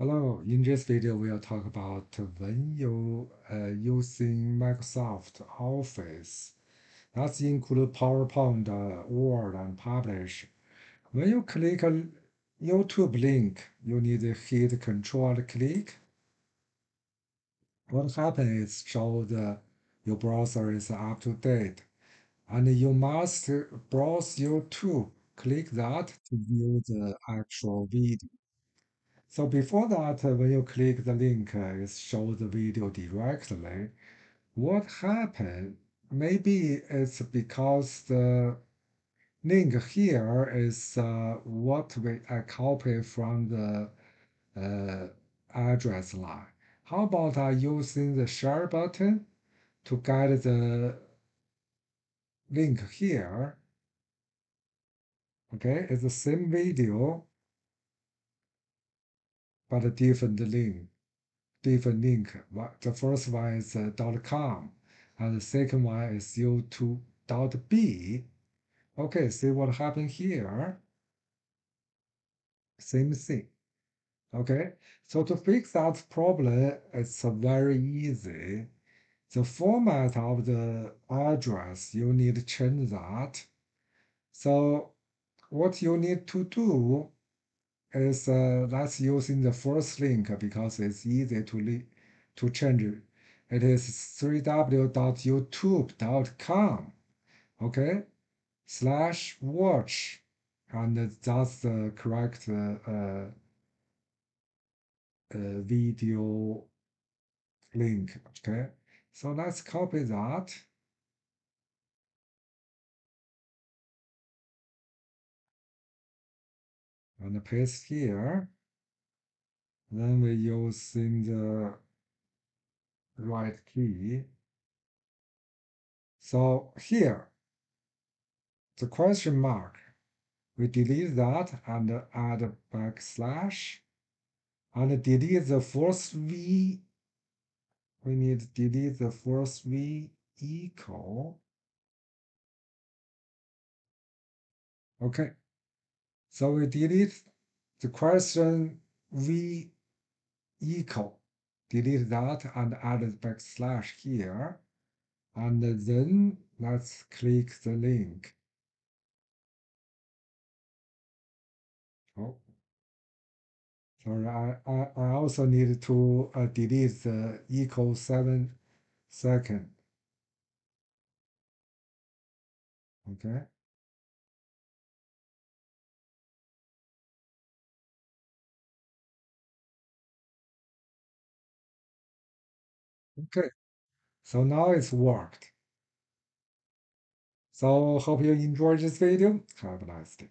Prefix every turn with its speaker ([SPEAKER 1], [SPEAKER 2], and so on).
[SPEAKER 1] Hello, in this video we'll talk about when you uh, using Microsoft Office. That's include PowerPoint, uh, Word, and Publish. When you click a YouTube link, you need to hit Control click. What happens is show the your browser is up to date, and you must browse YouTube. Click that to view the actual video. So before that, uh, when you click the link, uh, it shows the video directly. What happened? Maybe it's because the link here is uh, what we I copy from the uh, address line. How about I using the share button to get the link here? Okay, it's the same video, but a different link different link. The first one is uh, .com, and the second one is youtu.be. Okay, see what happened here? Same thing. Okay, so to fix that problem, it's very easy. The format of the address, you need to change that. So what you need to do is uh, that's using the first link because it's easy to to change. It is 3w.youtube.com. Okay, slash watch, and that's the correct uh, uh, video link. Okay, so let's copy that. And paste here. Then we using the right key. So here, the question mark, we delete that and add backslash and delete the first V. We need to delete the first V equal. Okay. So we delete the question v equal, delete that and add backslash here. And then let's click the link. Oh, sorry, I, I, I also need to uh, delete the equal seven second. Okay. Okay, so now it's worked. So hope you enjoyed this video. Have a nice day.